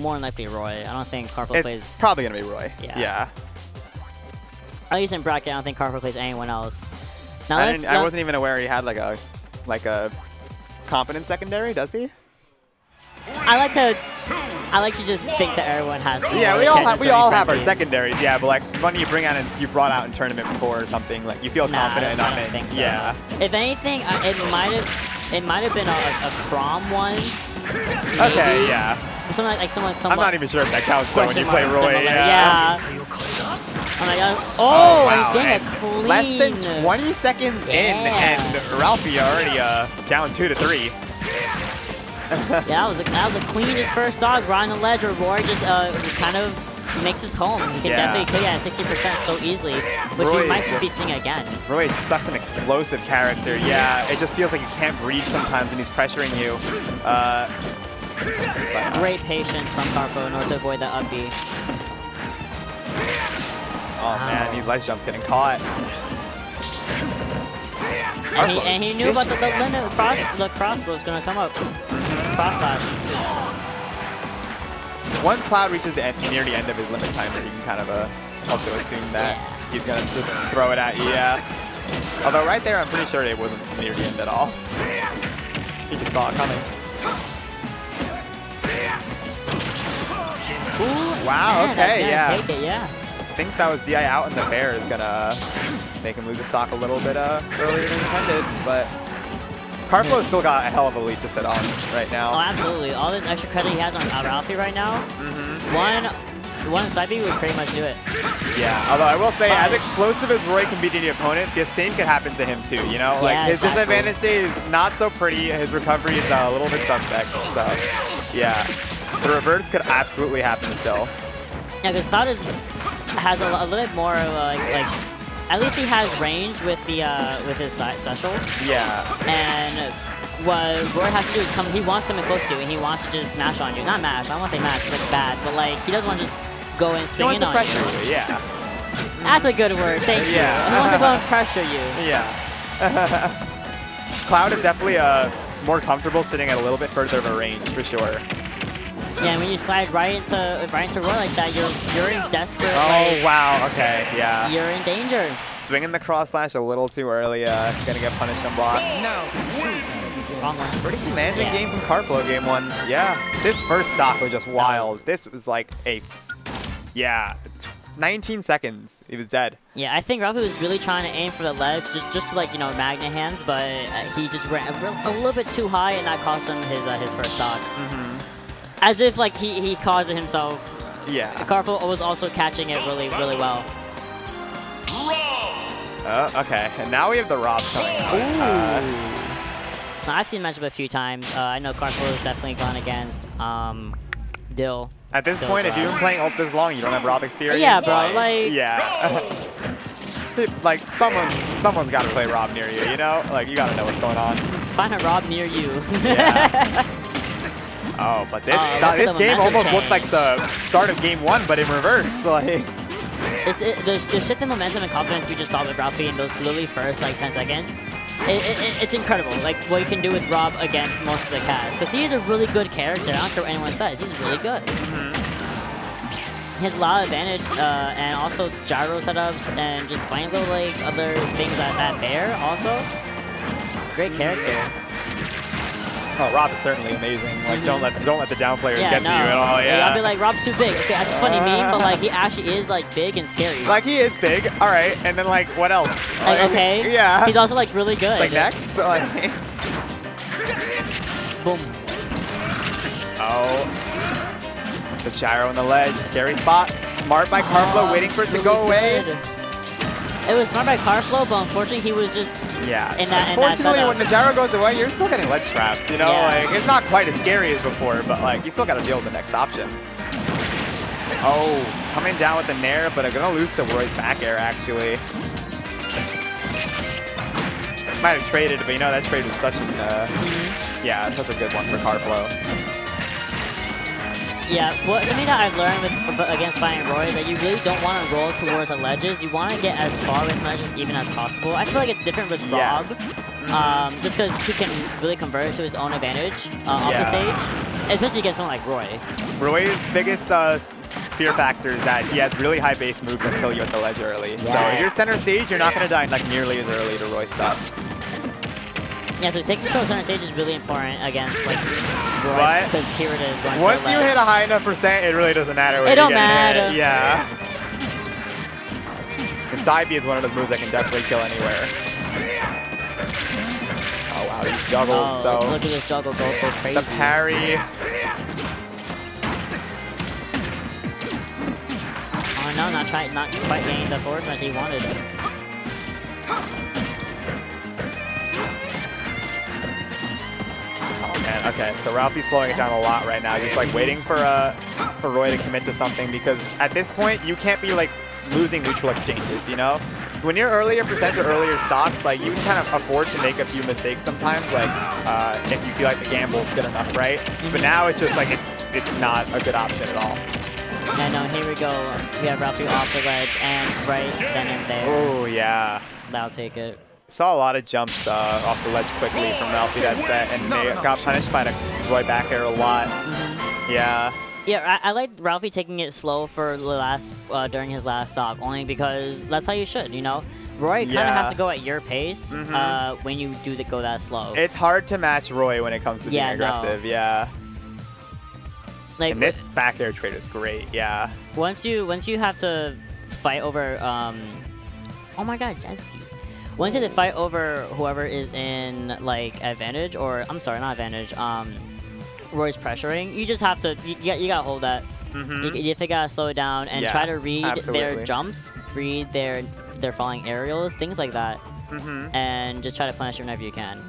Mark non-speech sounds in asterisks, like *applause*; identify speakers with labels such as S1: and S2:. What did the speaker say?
S1: more than likely Roy. I don't think Karflo
S2: It's
S1: plays.
S2: probably gonna be Roy.
S1: Yeah.
S2: yeah.
S1: At least in bracket, I don't think Karflo plays anyone else. Now
S2: I, I wasn't even aware he had like a like a competent secondary. Does he?
S1: I like to. I like to just think that everyone has.
S2: Yeah, we all have we all have our
S1: friendlies.
S2: secondaries. Yeah, but like one you bring out and you brought out in tournament before or something. Like you feel
S1: Nah,
S2: confident enough
S1: I don't think so.
S2: Yeah.
S1: If anything, it might have. It might have been a, a prom once.
S2: Okay. Yeah.
S1: Something like, like someone.
S2: I'm not even sure if that counts though when you play Roy.
S1: similar.
S2: Yeah.
S1: Oh my god. Oh,
S2: wow.
S1: dang, a
S2: and
S1: clean.
S2: Less than 20 seconds in, and Ralphie already uh, down two to three. *laughs*
S1: Yeah, that was a, that was the cleanest first dog. Right the ledge, where Roy just uh, kind of makes his home. He can
S2: Yeah.
S1: definitely kill you at 60% so easily, which
S2: Roy
S1: we might
S2: is
S1: be seeing again.
S2: Roy is such an explosive character. Yeah, it just feels like you can't breathe sometimes when he's pressuring you. Uh, but,
S1: Great patience from Karflo in order to avoid the up B.
S2: Oh man, these ledge jumps getting caught.
S1: And he, and he knew about the, the limit cross the crossbow was gonna come up. Cross slash.
S2: Once Cloud reaches the end, near the end of his limit timer, you can kind of uh, also assume that
S1: Yeah.
S2: he's gonna just throw it at you. Yeah. Although right there, I'm pretty sure it wasn't near the end at all. He just saw it coming.
S1: Ooh,
S2: Wow,
S1: man,
S2: okay, yeah.
S1: Take it, yeah.
S2: I think that was DI out, and the bear is gonna make him lose his stock a little bit uh, earlier than intended. But Karflo's still got a hell of a lead to sit on right now.
S1: Oh, absolutely. All this extra credit he has on Ralphie right now.
S2: Mm-hmm.
S1: One, one side B would pretty much do it.
S2: Yeah, although I will say, as explosive as Roy can be to the opponent, the same could happen to him too. You know, like
S1: Yeah,
S2: his
S1: exactly.
S2: disadvantage day is not so pretty. His recovery is uh, a little bit suspect. So, yeah, the reverse could absolutely happen still.
S1: Yeah, because Cloud is has a, a little bit more uh, like like at least he has range with the uh, with his side special,
S2: Yeah,
S1: and what Roy has to do is come. He wants to come in close to you, and he wants to just smash on you. Not mash. I don't want to say mash. It's like bad, but like he doesn't want to just go and
S2: he
S1: swing
S2: wants
S1: in
S2: to
S1: on
S2: pressure
S1: you.
S2: you. Yeah,
S1: That's a good word. Thank you.
S2: Yeah.
S1: He wants to go and pressure you.
S2: yeah. *laughs* Cloud is definitely uh, more comfortable sitting at a little bit further of a range for sure.
S1: Yeah, when you slide right into right into Roy like that, you're you're in desperate.
S2: Oh
S1: like,
S2: wow, okay, yeah.
S1: You're in danger.
S2: Swinging the cross slash a little too early, uh, gonna get punished on block.
S1: Wrong one.
S2: Pretty commanding
S1: Yeah.
S2: game from Karflo game one. Yeah, this first stock was just wild. This was like a, yeah, 19 seconds. He was dead.
S1: Yeah, I think Ralphie was really trying to aim for the ledge, just just to like you know magna hands, but uh, he just ran a, a little bit too high, and that cost him his uh, his first stock.
S2: Mm-hmm.
S1: As if like he he caused it himself.
S2: Yeah.
S1: Karflo was also catching it really really well.
S2: Uh, okay, and now we have the Rob coming out. Uh,
S1: Now, I've seen the matchup a few times. Uh, I know Karflo has definitely gone against um, Dill.
S2: At this point, if you've been playing ult this long, you don't have Rob experience.
S1: Yeah, bro, like-
S2: yeah. *laughs* like someone, someone's got to play Rob near you. You know, like you got to know what's going on.
S1: Find a Rob near you.
S2: Yeah. *laughs* Oh, but this
S1: uh,
S2: sto- this game almost looked like the start of game one, but in reverse. *laughs* Like,
S1: it, the, the shift in momentum and confidence we just saw with Ralphie in those literally first like 10 seconds, it, it, it- it's incredible. Like what you can do with Rob against most of the cast, because he is a really good character. I don't care what anyone says, he's really good. He has a lot of advantage, uh, and also gyro setups, and just finding like other things at that bear. Also, great character.
S2: Oh, Rob is certainly amazing. Like, don't let don't let the down players
S1: Yeah,
S2: get
S1: no.
S2: to you at all. Yeah.
S1: I'll be like, Rob's too big. Okay, that's a funny uh-huh. meme, but like he actually is like big and scary.
S2: Like he is big, all right, and then like what else?
S1: Like, okay.
S2: Yeah.
S1: He's also like really good.
S2: It's like next. *laughs* Like,
S1: Boom.
S2: oh, the gyro on the ledge, scary spot. Smart by Karflo,
S1: Oh,
S2: waiting for it to
S1: really
S2: go away.
S1: good. It was smart by Karflo, but unfortunately he was just
S2: Yeah.
S1: In that- in that
S2: Unfortunately, when the gyro goes away, you're still getting ledge trapped. You know,
S1: Yeah.
S2: like it's not quite as scary as before, but like you still got to deal with the next option. Oh, coming down with the nair, but I'm gonna lose to Roy's back air actually. Might have traded, but you know that trade was such an uh,
S1: Mm-hmm.
S2: yeah, such a good one for Karflo.
S1: Yeah. well, something that I've learned with with- against fighting Roy is that you really don't want to roll towards the ledges. You want to get as far from ledges even as possible. I feel like it's different with Rob.
S2: Yes.
S1: Um, just because he can really convert it to his own advantage uh, off the stage, especially against someone like Roy.
S2: Roy's biggest uh, fear factor is that he has really high base moves that kill you at the ledge early. So if you're center stage, you're not going to die like nearly as early to Roy's stuff.
S1: Yeah, so take control center stage is really important against like Roy, because here it is going
S2: Once you hit a high enough percent, it really doesn't matter.
S1: It
S2: you
S1: don't matter.
S2: Hit. Yeah. And side B is one of those moves that can definitely kill anywhere. Oh wow, these juggles
S1: Oh,
S2: though.
S1: look at this juggle go so crazy.
S2: The parry.
S1: Oh no, not try, not quite getting the forward smash he wanted.
S2: Man, okay, so Ralphie's slowing it down a lot right now, just like waiting for uh for Roy to commit to something because at this point you can't be like losing neutral exchanges, you know? When you're earlier percent or earlier stocks, like you can kind of afford to make a few mistakes sometimes, like uh, if you feel like the gamble is good enough, right? But now it's just like it's it's not a good option at all.
S1: Yeah, no, here we go. We have Ralphie off the ledge and right then and there.
S2: Oh yeah.
S1: That'll take it.
S2: Saw a lot of jumps uh, off the ledge quickly from Ralphie that set, and they got punished by the Roy back air a lot. Yeah.
S1: Yeah, I, I like Ralphie taking it slow for the last uh, during his last stop, only because that's how you should, you know. Roy kind of
S2: Yeah.
S1: has to go at your pace
S2: Mhm.
S1: uh, when you do the, go that slow.
S2: It's hard to match Roy when it comes to being
S1: Yeah, no.
S2: aggressive. Yeah.
S1: like
S2: And this back air trade is great. Yeah.
S1: once you once you have to fight over um, oh my God, Jesse. Once you have to fight over whoever is in like advantage or I'm sorry, not advantage. Um, Roy's pressuring. You just have to you, you, got, you gotta hold that.
S2: Mm-hmm.
S1: You, you have gotta slow it down and
S2: Yeah,
S1: try to read
S2: absolutely.
S1: their jumps, read their their falling aerials, things like that,
S2: Mm-hmm.
S1: and just try to punish it whenever you can.